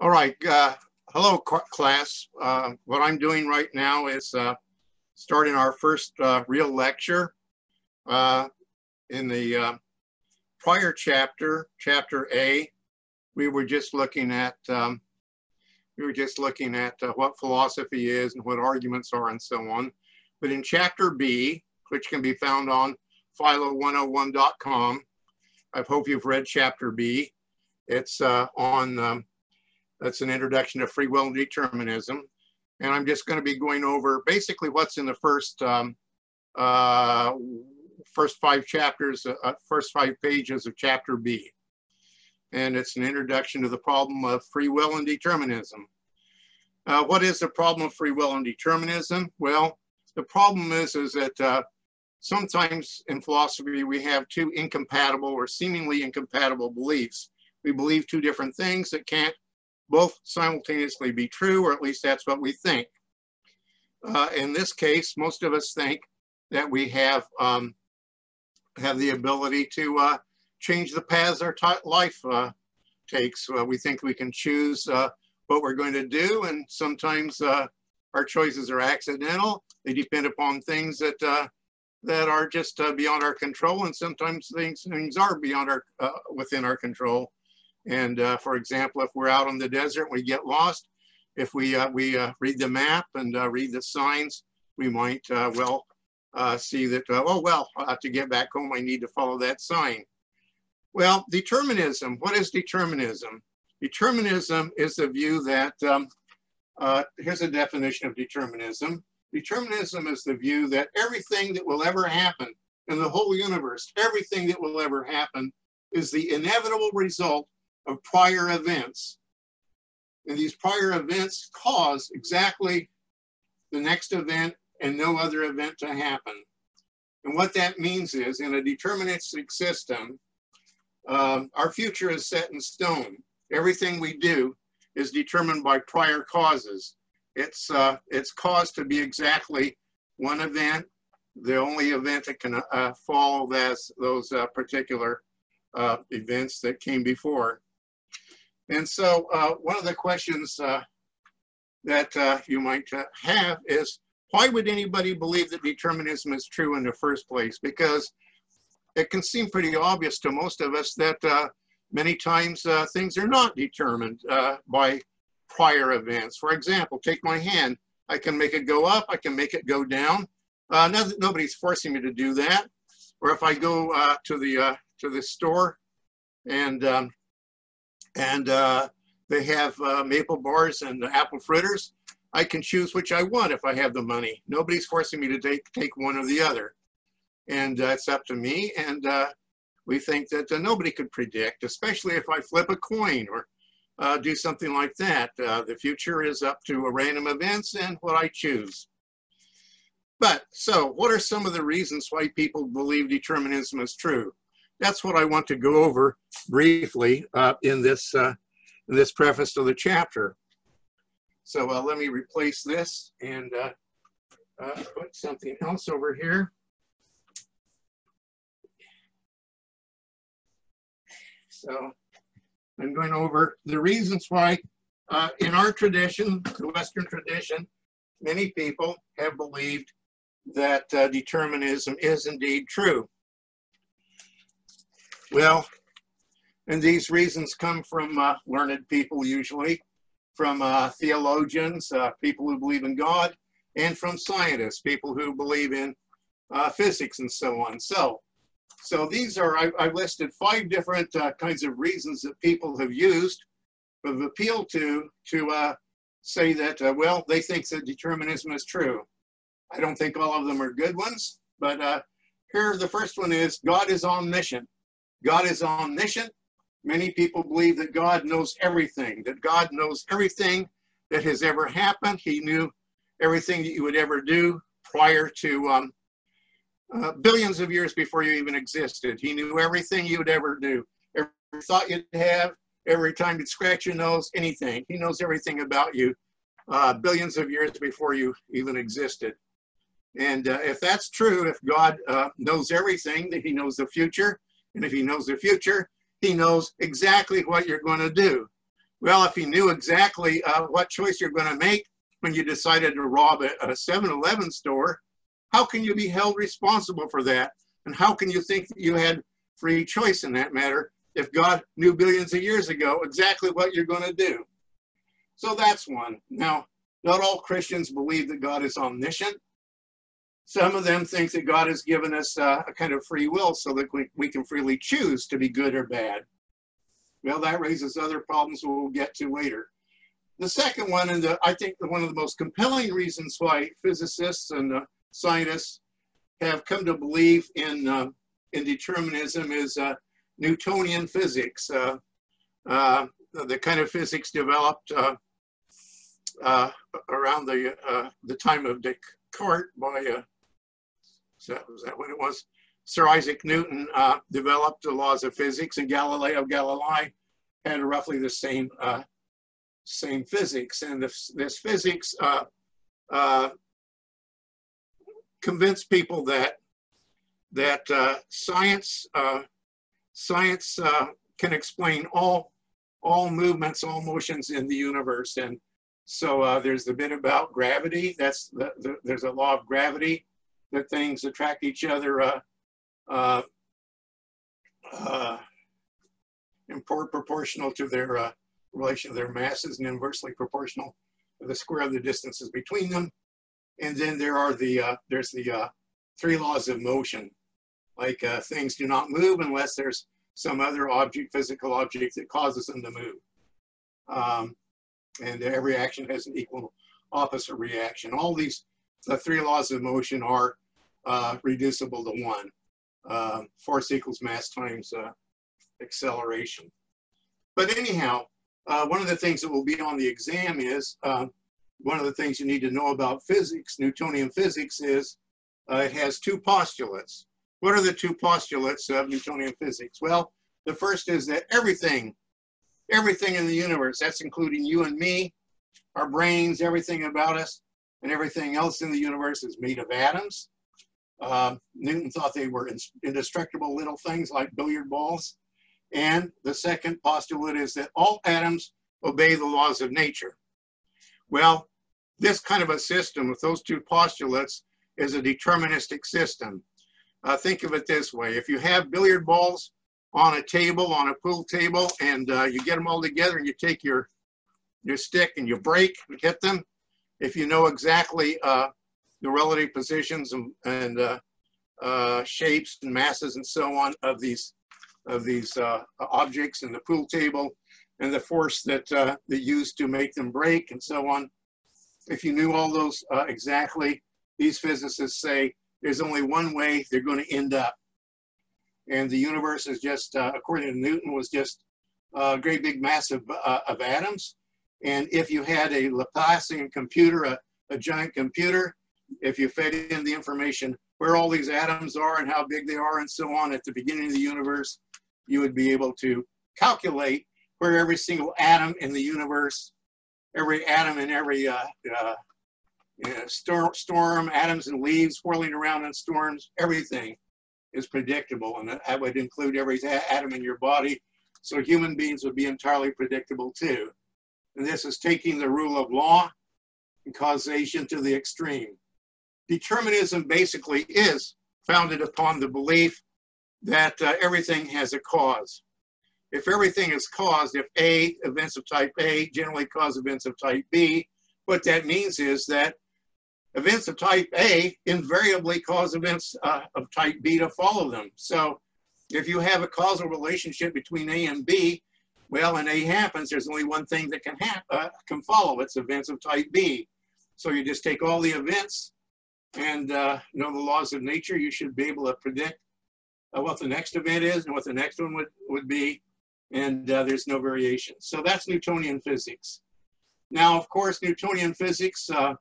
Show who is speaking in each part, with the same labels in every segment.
Speaker 1: All right. Uh, hello, class. Uh, what I'm doing right now is uh, starting our first uh, real lecture. Uh, in the uh, prior chapter, chapter A, we were just looking at um, we were just looking at what philosophy is and what arguments are and so on. But in chapter B, which can be found on philo101.com, I hope you've read chapter B. It's on um, that's an introduction to free will and determinism. And I'm just going to be going over basically what's in the first um, uh, first five chapters, uh, uh, first five pages of chapter B. And it's an introduction to the problem of free will and determinism. Uh, what is the problem of free will and determinism? Well, the problem is, is that uh, sometimes in philosophy we have two incompatible or seemingly incompatible beliefs. We believe two different things that can't both simultaneously be true, or at least that's what we think. Uh, in this case, most of us think that we have um, have the ability to uh, change the paths our life uh, takes. Uh, we think we can choose uh, what we're going to do, and sometimes uh, our choices are accidental. They depend upon things that that are just beyond our control, and sometimes things things are beyond our within our control. And uh, for example, if we're out on the desert, we get lost. If we, uh, we uh, read the map and uh, read the signs, we might uh, well uh, see that, oh, well, to get back home, I need to follow that sign. Well, determinism, what is determinism? Determinism is the view that, um, here's a definition of determinism. Determinism is the view that everything that will ever happen in the whole universe, everything that will ever happen is the inevitable result of prior events. And these prior events cause exactly the next event and no other event to happen. And what that means is in a deterministic system, um, our future is set in stone. Everything we do is determined by prior causes. It's, uh, it's caused to be exactly one event, the only event that can uh, follow those, those uh, particular uh, events that came before. And so uh, one of the questions uh, that uh, you might uh, have is, why would anybody believe that determinism is true in the first place? Because it can seem pretty obvious to most of us that uh, many times uh, things are not determined by prior events. For example, take my hand. I can make it go up, I can make it go down. nobody's forcing me to do that. Or if I go to the to the store and um, and uh, they have uh, maple bars and apple fritters. I can choose which I want if I have the money. Nobody's forcing me to take, take one or the other. And uh, it's up to me. And uh, we think that uh, nobody could predict, especially if I flip a coin or uh, do something like that. the future is up to random events and what I choose. But so what are some of the reasons why people believe determinism is true? That's what I want to go over briefly uh, in this uh, in this preface to the chapter. So uh, let me replace this and uh, uh, put something else over here. So I'm going over the reasons why uh, in our tradition, the Western tradition, many people have believed that determinism is indeed true. Well, and these reasons come from uh, learned people usually, from uh, theologians, uh, people who believe in God, and from scientists, people who believe in uh, physics and so on. So, so these are, I, I listed five different uh, kinds of reasons that people have used, have appealed to, to uh, say that, well, they think that determinism is true. I don't think all of them are good ones, but here the first one is God is omniscient. God is omniscient. Many people believe that God knows everything, that God knows everything that has ever happened. He knew everything that you would ever do prior to um, uh, billions of years before you even existed. He knew everything you would ever do, every thought you'd have, every time you'd scratch your nose, anything. He knows everything about you uh, billions of years before you even existed. And uh, if that's true, if God uh, knows everything, that he knows the future, and if he knows the future, he knows exactly what you're going to do. Well, if he knew exactly uh, what choice you're going to make when you decided to rob a 7 Eleven store, how can you be held responsible for that? And how can you think that you had free choice in that matter if God knew billions of years ago exactly what you're going to do? So that's one. Now, not all Christians believe that God is omniscient. Some of them think that God has given us uh, a kind of free will so that we, we can freely choose to be good or bad. Well, that raises other problems we'll get to later. The second one, and the, I think one of the most compelling reasons why physicists and uh, scientists have come to believe in, uh, in determinism is uh, Newtonian physics, uh, uh, the kind of physics developed around the, the time of Descartes by, is was that what it was? Sir Isaac Newton developed the laws of physics and Galileo Galilei had roughly the same same physics. And this, this physics uh, uh, convince people that that uh, science uh, science uh, can explain all all movements, all motions in the universe. And so uh, there's the bit about gravity. That's the, the, there's a law of gravity that things attract each other uh, uh, uh, in proportional to their uh, relation to their masses and inversely proportional to the square of the distances between them. And then there are the, uh, there's the uh, three laws of motion. Like things do not move unless there's some other object, physical object that causes them to move. Um, and every action has an equal opposite reaction. All these, the three laws of motion are uh, reducible to one. Uh, force equals mass times uh, acceleration. But anyhow, uh, one of the things that will be on the exam is uh, one of the things you need to know about physics, Newtonian physics, is uh, it has two postulates. What are the two postulates of Newtonian physics? Well, the first is that everything, everything in the universe, that's including you and me, our brains, everything about us, and everything else in the universe is made of atoms. Um, Newton thought they were indestructible little things like billiard balls. And the second postulate is that all atoms obey the laws of nature. Well, this kind of a system with those two postulates is a deterministic system. Uh, think of it this way. If you have billiard balls on a table, on a pool table, and uh, you get them all together and you take your, your stick and you break and hit them, if you know exactly uh, the relative positions and, and uh, uh, shapes and masses and so on of these of these uh, objects in the pool table and the force that uh, they use to make them break and so on. If you knew all those uh, exactly, these physicists say there's only one way they're going to end up. And the universe is just, uh, according to Newton, was just a great big mass of, of atoms. And if you had a Laplacian computer, a, a giant computer, if you fed in the information where all these atoms are and how big they are and so on at the beginning of the universe, you would be able to calculate where every single atom in the universe, every atom in every uh, uh, storm, atoms and leaves whirling around in storms, everything is predictable. And that would include every atom in your body. So human beings would be entirely predictable too. And this is taking the rule of law and causation to the extreme. Determinism basically is founded upon the belief that uh, everything has a cause. If everything is caused, if A, events of type A generally cause events of type B, what that means is that events of type A invariably cause events uh, of type B to follow them. So if you have a causal relationship between A and B, well, when A happens, there's only one thing that can, uh, can follow. It's events of type B. So you just take all the events and uh, know the laws of nature. You should be able to predict uh, what the next event is and what the next one would, would be, and uh, there's no variation. So that's Newtonian physics. Now, of course, Newtonian physics uh,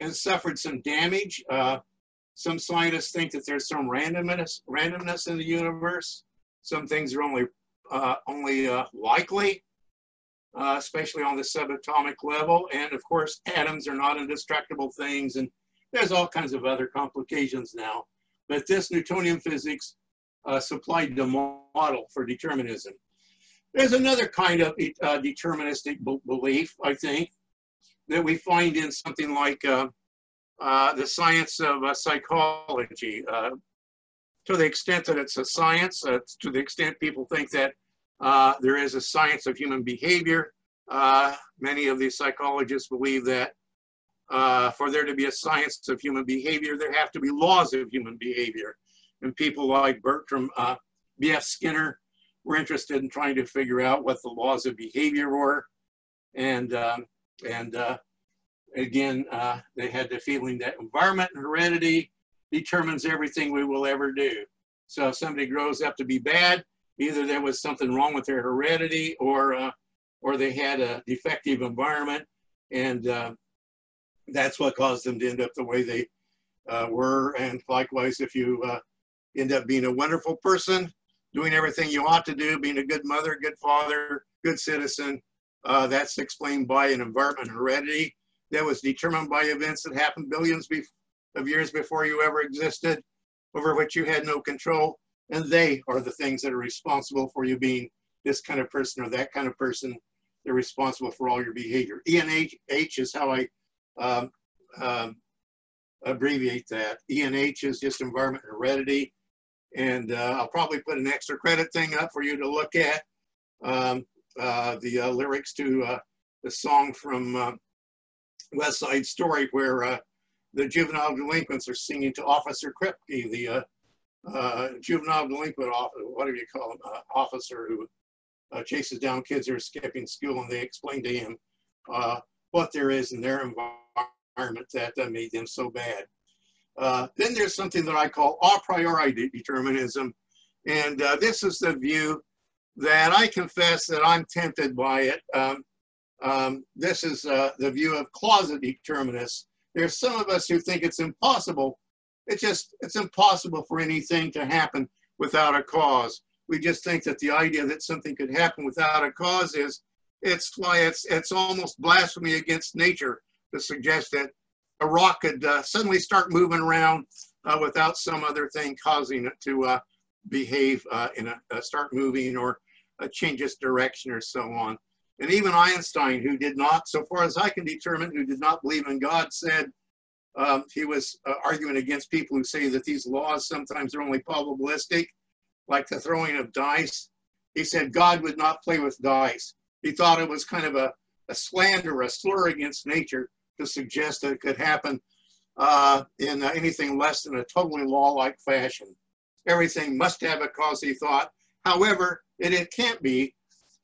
Speaker 1: has suffered some damage. Uh, some scientists think that there's some randomness, randomness in the universe. Some things are only, uh, only uh, likely, especially on the subatomic level. And of course, atoms are not indestructible things, and there's all kinds of other complications now. But this Newtonian physics uh, supplied the model for determinism. There's another kind of uh, deterministic belief, I think, that we find in something like uh, uh, the science of uh, psychology. Uh, to the extent that it's a science, uh, to the extent people think that there is a science of human behavior, many of these psychologists believe that for there to be a science of human behavior, there have to be laws of human behavior. And people like Bertram B.F. Skinner were interested in trying to figure out what the laws of behavior were. And, um, and uh, again, uh, they had the feeling that environment and heredity determines everything we will ever do. So if somebody grows up to be bad, either there was something wrong with their heredity or, uh, or they had a defective environment. And uh, that's what caused them to end up the way they uh, were. And likewise, if you uh, end up being a wonderful person, doing everything you ought to do, being a good mother, good father, good citizen. Uh, that's explained by an environment heredity that was determined by events that happened billions of years before you ever existed, over which you had no control. And they are the things that are responsible for you being this kind of person or that kind of person. They're responsible for all your behavior. E and H, H is how I um, um, abbreviate that. ENH is just environment heredity. And uh, I'll probably put an extra credit thing up for you to look at. Um, uh, the uh, lyrics to uh, the song from uh, West Side Story where uh, the juvenile delinquents are singing to Officer Krupke, the juvenile delinquent, officer, whatever you call him, officer who chases down kids who are skipping school and they explain to him what there is in their environment that made them so bad. Uh, then there's something that I call a priori determinism. And uh, this is the view that I confess that I'm tempted by it. Um, um, this is uh, the view of closet determinists. There's some of us who think it's impossible. It's just, it's impossible for anything to happen without a cause. We just think that the idea that something could happen without a cause is, it's why it's, it's almost blasphemy against nature to suggest that a rock could uh, suddenly start moving around uh, without some other thing causing it to uh, behave uh, in a uh, start moving or uh, change its direction or so on. And even Einstein, who did not, so far as I can determine, who did not believe in God, said um, he was arguing against people who say that these laws sometimes are only probabilistic, like the throwing of dice. He said God would not play with dice. He thought it was kind of a, a slander, a slur against nature to suggest that it could happen uh, in uh, anything less than a totally law-like fashion. Everything must have a cause, he thought. However, it, it can't be,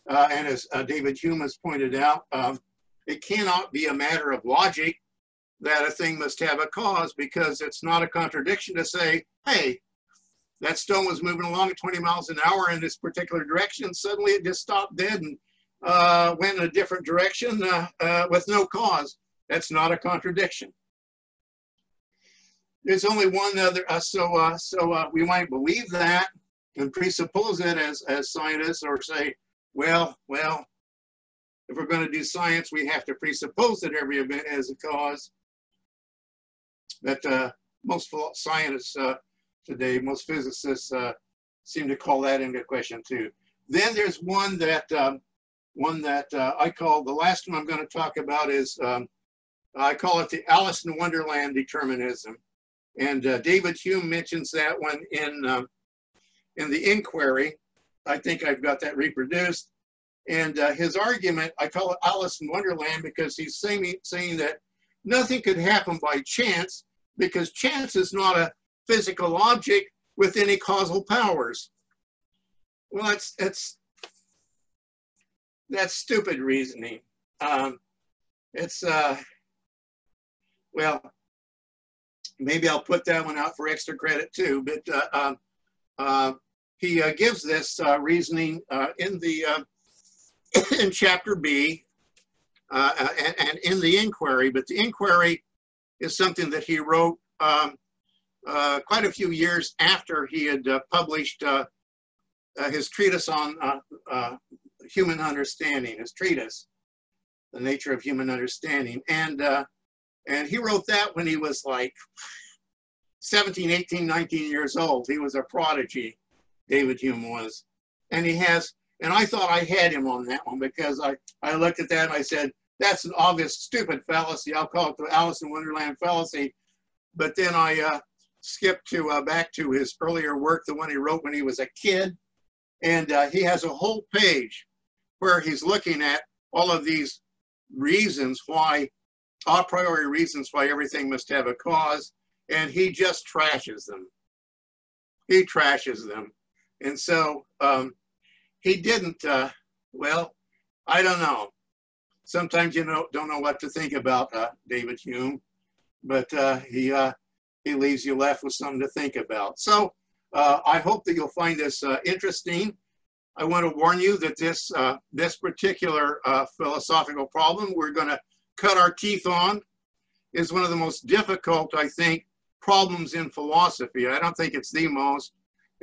Speaker 1: uh, and as uh, David Hume has pointed out, um, it cannot be a matter of logic that a thing must have a cause because it's not a contradiction to say, hey, that stone was moving along at 20 miles an hour in this particular direction. Suddenly it just stopped dead and uh, went in a different direction uh, uh, with no cause. That's not a contradiction. There's only one other, uh, so uh, so uh, we might believe that and presuppose it as, as scientists or say, well, well, if we're going to do science, we have to presuppose that every event has a cause. But uh, most scientists uh, today, most physicists uh, seem to call that into question too. Then there's one that um, one that uh, I call the last one I'm going to talk about is um, I call it the Alice in Wonderland determinism. And uh, David Hume mentions that one in, uh, in the inquiry. I think I've got that reproduced. And uh, his argument, I call it Alice in Wonderland because he's saying, saying that nothing could happen by chance because chance is not a physical object with any causal powers. Well, that's, that's, that's stupid reasoning. Um, it's, uh, well, maybe I'll put that one out for extra credit too. But uh, um, uh, he uh, gives this uh, reasoning uh, in the uh, in chapter B and, and, in the inquiry. But the inquiry is something that he wrote um, quite a few years after he had published his treatise on human understanding. His treatise, the nature of human understanding, and and he wrote that when he was like 17, 18, 19 years old. He was a prodigy, David Hume was. And he has And I thought I had him on that one because I, I looked at that and I said, that's an obvious stupid fallacy. I'll call it the Alice in Wonderland fallacy. But then I uh, skipped to uh, back to his earlier work, the one he wrote when he was a kid. And uh, he has a whole page where he's looking at all of these reasons why, a priori reasons why everything must have a cause. And he just trashes them. He trashes them. And so um, he didn't, uh, well, I don't know. Sometimes you know, don't know what to think about uh, David Hume, but uh, he, uh, he leaves you left with something to think about. So uh, I hope that you'll find this uh, interesting. I want to warn you that this, this particular philosophical problem we're going to cut our teeth on is one of the most difficult, I think, problems in philosophy. I don't think it's the most.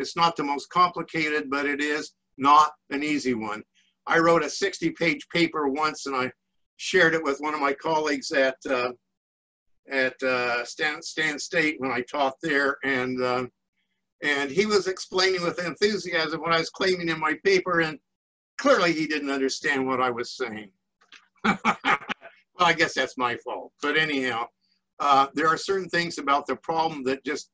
Speaker 1: It's not the most complicated, but it is not an easy one. I wrote a 60 page paper once and I shared it with one of my colleagues at, uh, at uh, Stan, Stan State when I taught there. And, uh, and he was explaining with enthusiasm what I was claiming in my paper. And clearly he didn't understand what I was saying. well, I guess that's my fault. But anyhow, uh, there are certain things about the problem that just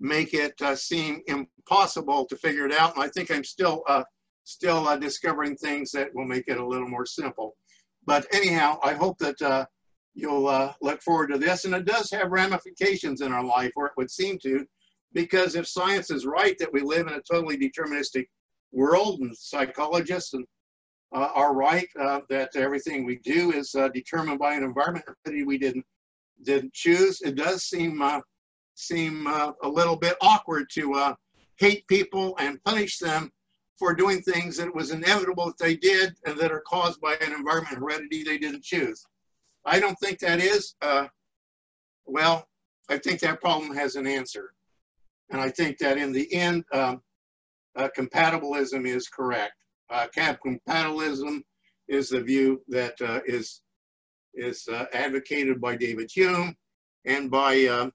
Speaker 1: make it uh, seem impossible to figure it out. And I think I'm still uh, still uh, discovering things that will make it a little more simple. But anyhow, I hope that uh, you'll uh, look forward to this. And it does have ramifications in our life, or it would seem to, because if science is right that we live in a totally deterministic world, and psychologists and uh, are right that everything we do is determined by an environment that we didn't didn't choose, it does seem seem a little bit awkward to hate people and punish them for doing things that it was inevitable that they did and that are caused by an environment heredity they didn't choose. I don't think that is, uh, well, I think that problem has an answer. And I think that in the end, um, uh, compatibilism is correct. Uh, compatibilism is the view that uh, is is uh, advocated by David Hume and by uh,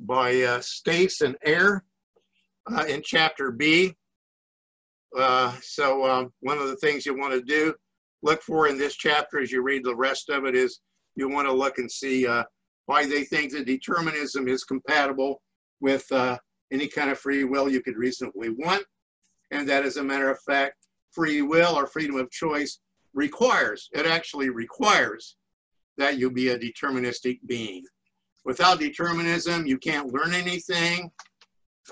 Speaker 1: by uh, Stace and Ayer in chapter B. Uh, so um, one of the things you want to do, look for in this chapter as you read the rest of it is you want to look and see uh, why they think that determinism is compatible with uh, any kind of free will you could reasonably want. And that as a matter of fact, free will or freedom of choice requires, it actually requires that you be a deterministic being. Without determinism, you can't learn anything.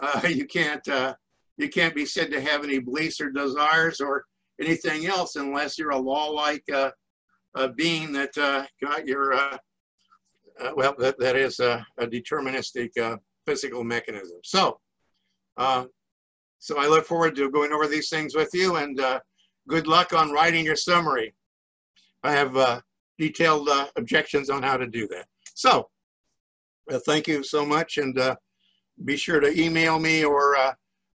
Speaker 1: Uh, you can't uh, you can't be said to have any beliefs or desires or anything else unless you're a law-like uh, being that uh, got your, uh, uh, well, that, that is a, a deterministic physical mechanism. So, so I look forward to going over these things with you and good luck on writing your summary. I have detailed objections on how to do that. So, thank you so much and be sure to email me or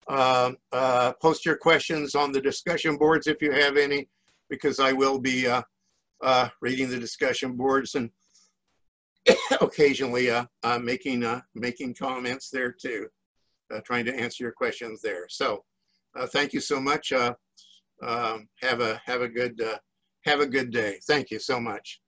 Speaker 1: uh, uh, post your questions on the discussion boards if you have any, because I will be uh, uh reading the discussion boards and occasionally uh, uh, making making comments there too, trying to answer your questions there. So thank you so much. Um, have a have a good have a good day. Thank you so much.